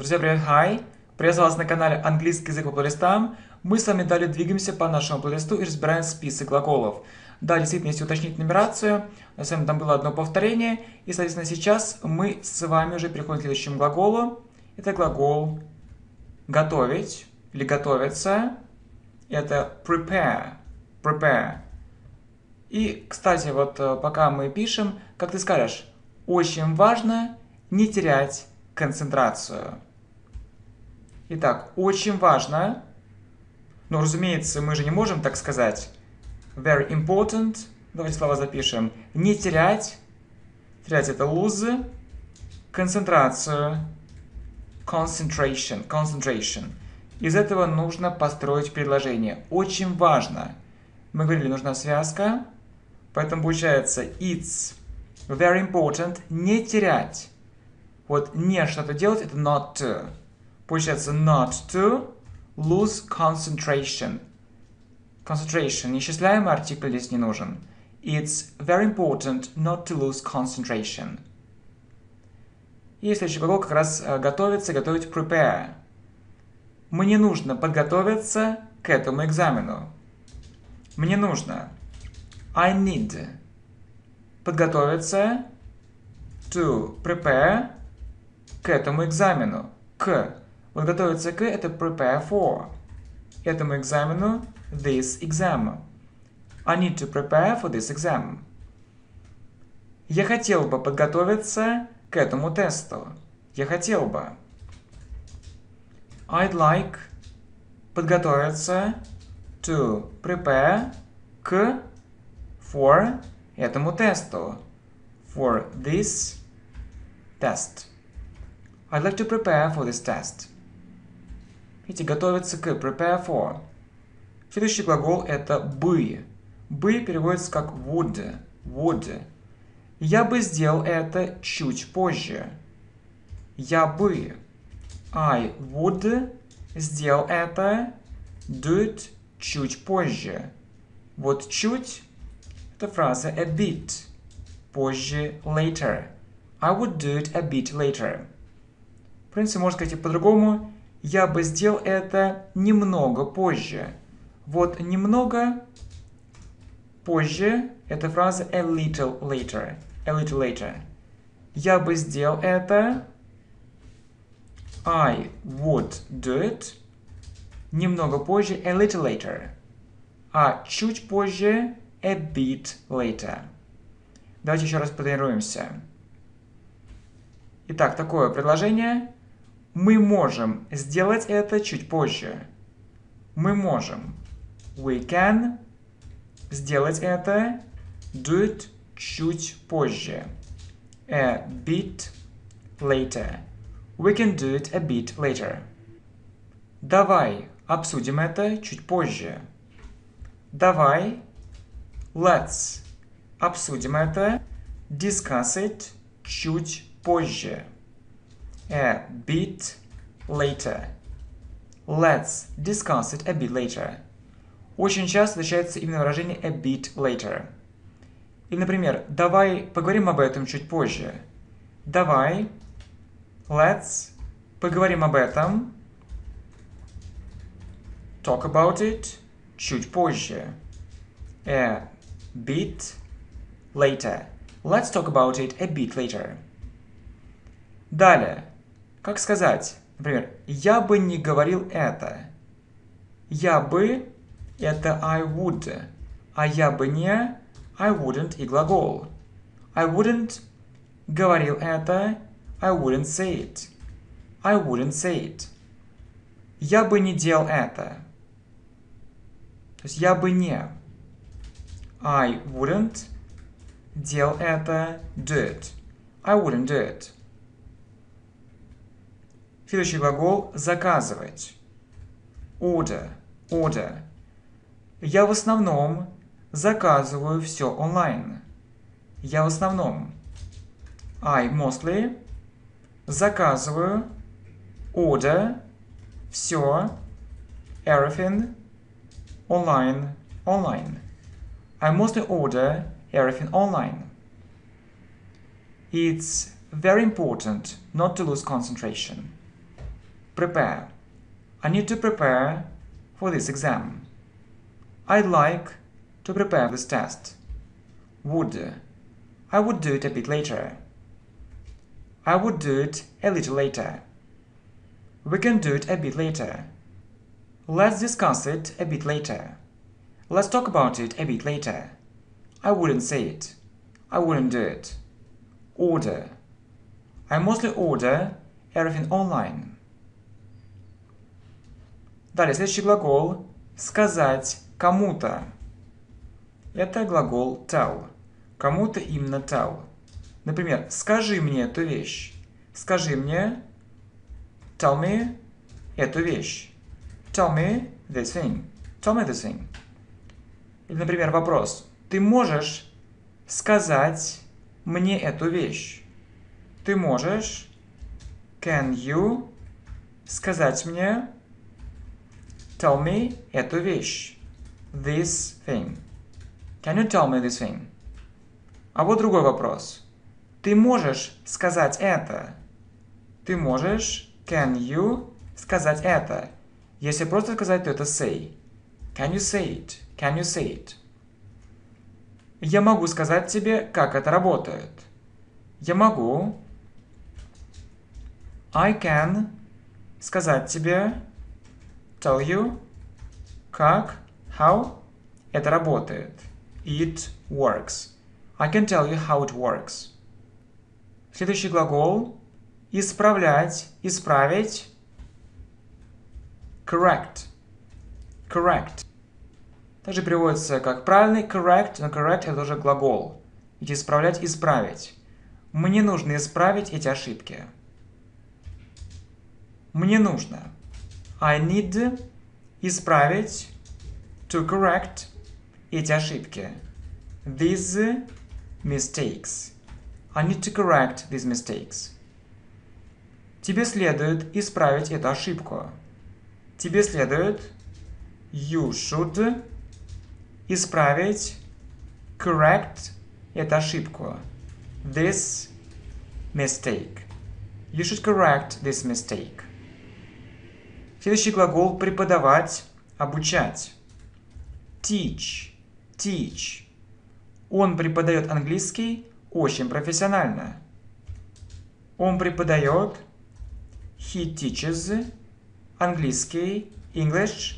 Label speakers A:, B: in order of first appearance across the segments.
A: Друзья, привет, hi! Приветствую вас на канале Английский язык по плейлистам. Мы с вами далее двигаемся по нашему плейлисту и разбираем список глаголов. Да, действительно, если уточнить нумерацию, на самом там было одно повторение, и, соответственно, сейчас мы с вами уже переходим к следующему глаголу. Это глагол готовить или готовиться. Это prepare, prepare. И, кстати, вот э, пока мы пишем, как ты скажешь, очень важно не терять концентрацию. Итак, очень важно, но, разумеется, мы же не можем так сказать. Very important, давайте слова запишем. Не терять, терять это lose, концентрацию, concentration, concentration. Из этого нужно построить предложение. Очень важно. Мы говорили, нужна связка, поэтому получается it's very important, не терять. Вот не что-то делать, это not to. Получается not to lose concentration. Concentration. Неисчисляемый артикль здесь не нужен. It's very important not to lose concentration. И следующий глагол как раз э, готовиться, готовить prepare. Мне нужно подготовиться к этому экзамену. Мне нужно I need подготовиться to prepare к этому экзамену. К. Подготовиться к это prepare for. Этому экзамену this exam. I need to prepare for this exam. Я хотел бы подготовиться к этому тесту. Я хотел бы. I'd like подготовиться to prepare к for этому тесту. For this test. I'd like to prepare for this test. Видите, готовиться к, prepare for. Следующий глагол это бы. Бы переводится как would, would. Я бы сделал это чуть позже. Я бы. I would сделал это do it чуть позже. Вот чуть это фраза a bit. Позже later. I would do it a bit later. В принципе, можно сказать и по-другому. Я бы сделал это немного позже. Вот немного позже – это фраза a little later. A little later. Я бы сделал это I would do it немного позже a little later. А чуть позже a bit later. Давайте еще раз потренируемся. Итак, такое предложение – мы можем сделать это чуть позже. Мы можем. We can сделать это do it чуть позже. A bit later. We can do it a bit later. Давай обсудим это чуть позже. Давай let's обсудим это discuss it чуть позже a bit later. Let's discuss it a bit later. Очень часто встречается именно выражение a bit later. Или, например, давай поговорим об этом чуть позже. Давай, let's, поговорим об этом, talk about it, чуть позже. A bit later. Let's talk about it a bit later. Далее. Как сказать? Например, я бы не говорил это. Я бы – это I would, а я бы не – I wouldn't и глагол. I wouldn't говорил это, I wouldn't say it. I wouldn't say it. Я бы не делал это. То есть я бы не. I wouldn't делал это, do it. I wouldn't do it. Следующий глагол заказывать. Order. Order. Я в основном заказываю все онлайн. Я в основном. I mostly заказываю order все everything online online. I mostly order everything online. It's very important not to lose concentration. Prepare. I need to prepare for this exam. I'd like to prepare this test. Would. I would do it a bit later. I would do it a little later. We can do it a bit later. Let's discuss it a bit later. Let's talk about it a bit later. I wouldn't say it. I wouldn't do it. Order. I mostly order everything online. Далее, следующий глагол сказать кому-то. Это глагол tell. Кому-то именно tell. Например, скажи мне эту вещь. Скажи мне, tell me эту вещь. Tell me this thing. Tell me this thing. Или, например, вопрос. Ты можешь сказать мне эту вещь? Ты можешь, can you, сказать мне, tell me эту вещь. This thing. Can you tell me this thing? А вот другой вопрос. Ты можешь сказать это? Ты можешь, can you, сказать это? Если просто сказать, то это say. Can you say it? Can you say it? Я могу сказать тебе, как это работает. Я могу. I can сказать тебе, tell you, как, how это работает. It works. I can tell you how it works. Следующий глагол – исправлять, исправить. Correct. Correct. Также переводится как правильный correct, но correct это уже глагол. Ведь исправлять, исправить. Мне нужно исправить эти ошибки. Мне нужно. I need исправить to correct эти ошибки. These mistakes. I need to correct these mistakes. Тебе следует исправить эту ошибку. Тебе следует you should исправить correct эту ошибку. This mistake. You should correct this mistake. Следующий глагол преподавать, обучать. Teach. Teach. Он преподает английский очень профессионально. Он преподает he teaches английский English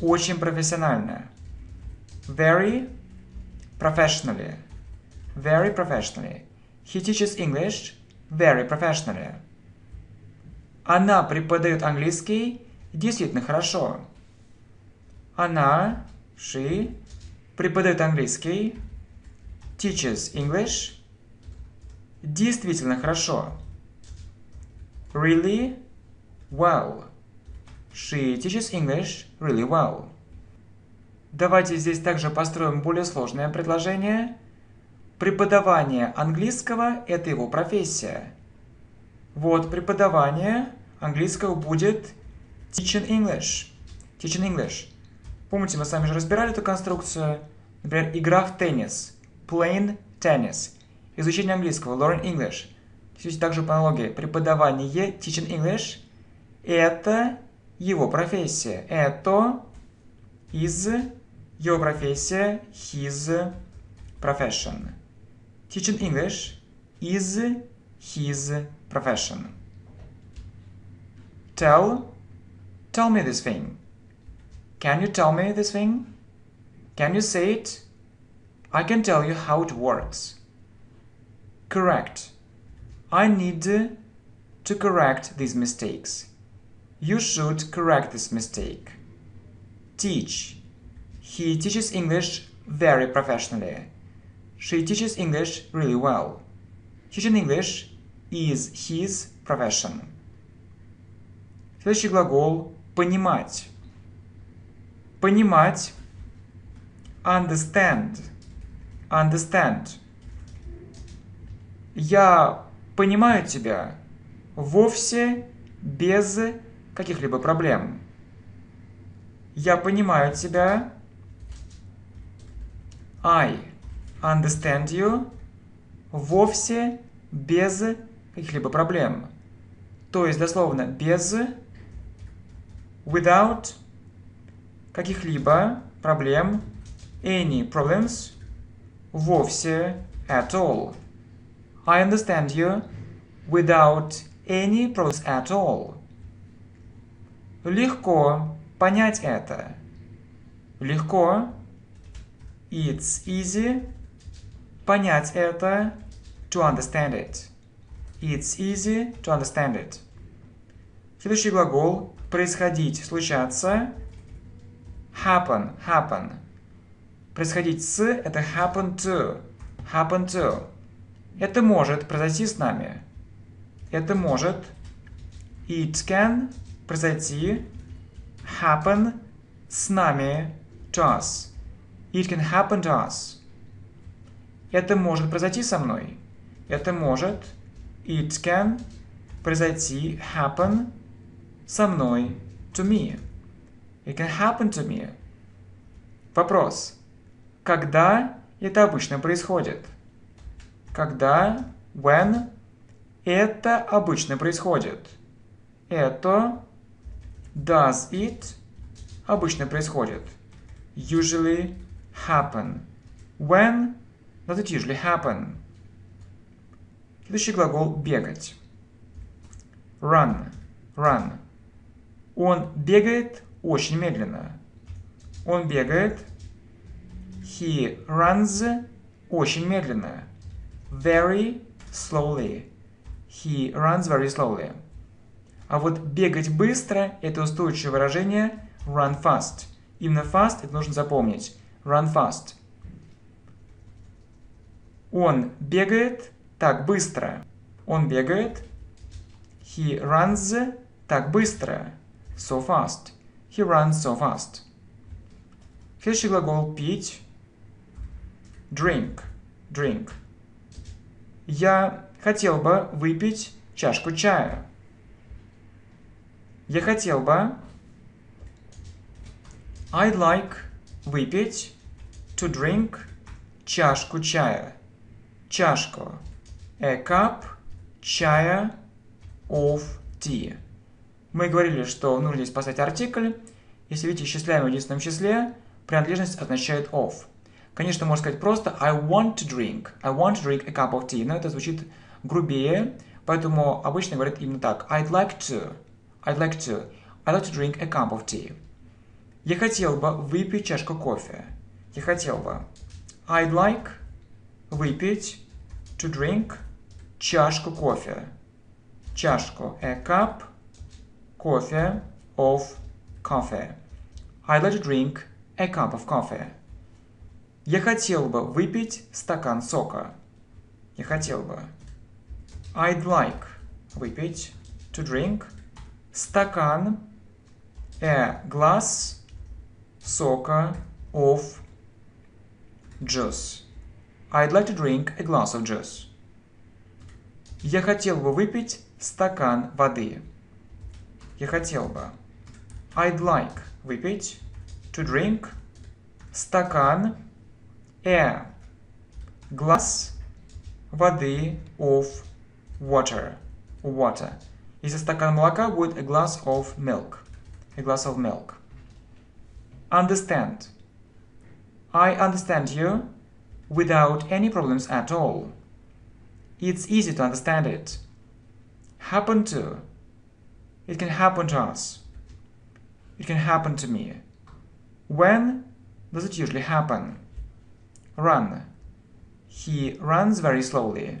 A: очень профессионально. Very professionally. Very professionally. He teaches English very professionally. Она преподает английский действительно хорошо. Она, she, преподает английский teaches English действительно хорошо. Really well. She teaches English really well. Давайте здесь также построим более сложное предложение. Преподавание английского – это его профессия. Вот преподавание английского будет teaching English. Teaching English. Помните, мы с вами же разбирали эту конструкцию. Например, игра в теннис. Playing tennis. Изучение английского. Learn English. Здесь также по аналогии. Преподавание teaching English – это его профессия. Это is его профессия, his profession. Teaching English is his profession. Tell, tell me this thing. Can you tell me this thing? Can you say it? I can tell you how it works. Correct. I need to correct these mistakes. You should correct this mistake. Teach. He teaches English very professionally. She teaches English really well. Teaching English is his profession. Следующий глагол понимать. Понимать. Understand. Understand. Я понимаю тебя вовсе без каких-либо проблем. Я понимаю тебя. I understand you. Вовсе без каких-либо проблем. То есть, дословно, без without каких-либо проблем, any problems, вовсе, at all. I understand you without any problems at all. Легко понять это. Легко. It's easy. Понять это. To understand it. It's easy to understand it. Следующий глагол происходить, случаться. Happen, happen. Происходить с это happen to. Happen to. Это может произойти с нами. Это может. It can произойти. Happen с нами. To us. It can happen to us. Это может произойти со мной. Это может. It can произойти. Happen со мной. To me. It can happen to me. Вопрос. Когда это обычно происходит? Когда, when, это обычно происходит. Это, does it, обычно происходит. Usually happen. When does it usually happen? Следующий глагол бегать. Run, run. Он бегает очень медленно. Он бегает. He runs очень медленно. Very slowly. He runs very slowly. А вот бегать быстро – это устойчивое выражение run fast. Именно fast это нужно запомнить. Run fast. Он бегает так быстро. Он бегает. He runs так быстро. So fast. He runs so fast. Следующий глагол пить. Drink. Drink. Я хотел бы выпить чашку чая. Я хотел бы. I'd like выпить. To drink. Чашку чая. Чашку. A cup чая of tea. Мы говорили, что нужно здесь поставить артикль. Если видите исчисляемое в единственном числе, принадлежность означает of. Конечно, можно сказать просто I want to drink. I want to drink a cup of tea. Но это звучит грубее, поэтому обычно говорят именно так. I'd like to. I'd like to. I'd like to drink a cup of tea. Я хотел бы выпить чашку кофе. Я хотел бы. I'd like выпить to drink чашку кофе. Чашку. A cup coffee of coffee. I'd like to drink a cup of coffee. Я хотел бы выпить стакан сока. Я хотел бы. I'd like выпить to drink стакан a glass сока of juice. I'd like to drink a glass of juice. Я хотел бы выпить стакан воды. Я хотел бы. I'd like выпить to drink стакан a glass воды of water. Water. Если стакан молока будет a glass of milk. A glass of milk. Understand. I understand you without any problems at all. It's easy to understand it. Happen to. It can happen to us. It can happen to me. When does it usually happen? Run. He runs very slowly.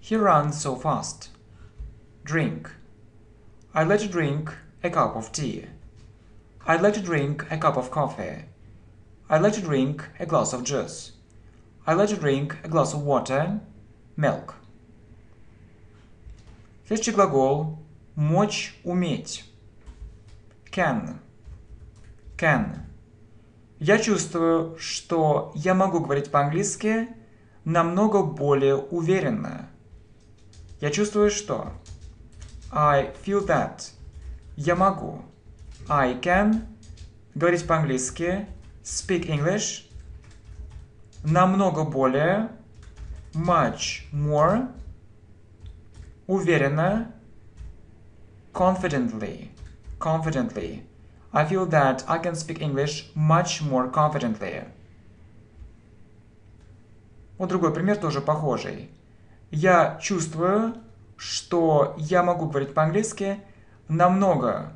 A: He runs so fast. Drink. I'd like to drink a cup of tea. I'd like to drink a cup of coffee. I'd like to drink a glass of juice. Like to drink a glass of water, milk. Следующий глагол мочь, уметь. Can. Can. Я чувствую, что я могу говорить по-английски намного более уверенно. Я чувствую, что I feel that. Я могу. I can говорить по-английски speak English намного более much more уверенно confidently confidently I feel that I can speak English much more confidently. Вот другой пример тоже похожий. Я чувствую, что я могу говорить по-английски намного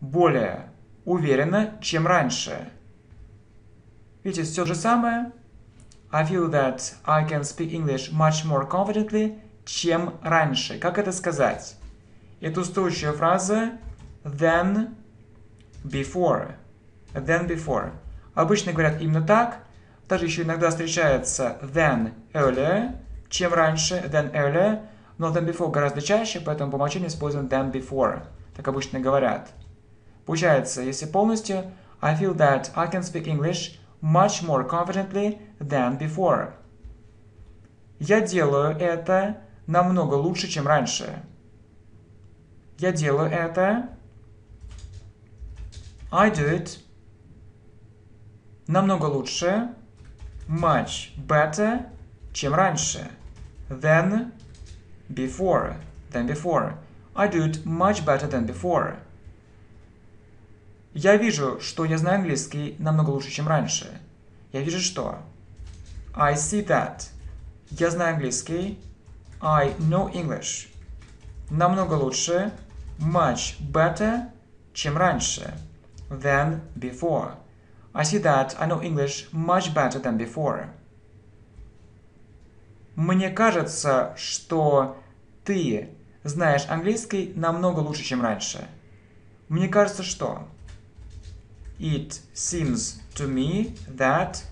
A: более уверенно, чем раньше. Видите, все же самое. I feel that I can speak English much more confidently, чем раньше. Как это сказать? Это устойчивая фраза than before. Than before. Обычно говорят именно так. Также еще иногда встречается than earlier, чем раньше, than earlier. Но than before гораздо чаще, поэтому по умолчанию используем than before. Так обычно говорят. Получается, если полностью, I feel that I can speak English much more confidently than before. Я делаю это намного лучше, чем раньше. Я делаю это. I do it. Намного лучше. Much better, чем раньше. Than before. Than before. I do it much better than before. Я вижу, что я знаю английский намного лучше, чем раньше. Я вижу что? I see that. Я знаю английский. I know English. Намного лучше. Much better, чем раньше. Than before. I see that I know English much better than before. Мне кажется, что ты знаешь английский намного лучше, чем раньше. Мне кажется, что... It seems to me that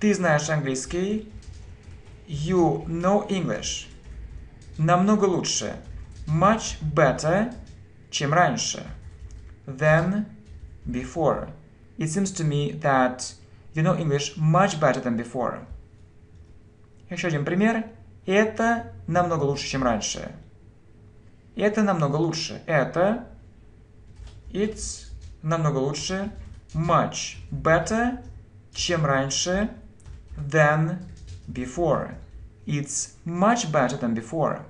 A: ты знаешь английский. You know English. Намного лучше. Much better, чем раньше. Than before. It seems to me that you know English much better than before. Еще один пример. Это намного лучше, чем раньше. Это намного лучше. Это it's намного лучше. Much better, чем раньше. Than before. It's much better than before.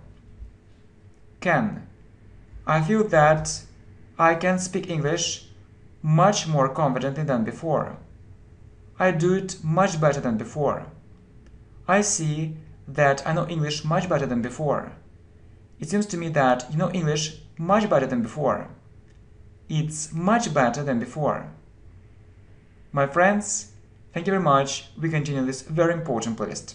A: Can. I feel that I can speak English much more confidently than before. I do it much better than before. I see that I know English much better than before. It seems to me that you know English much better than before. It's much better than before. My friends, thank you very much. We continue this very important playlist.